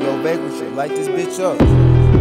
Yo, Baker shit, light this bitch up.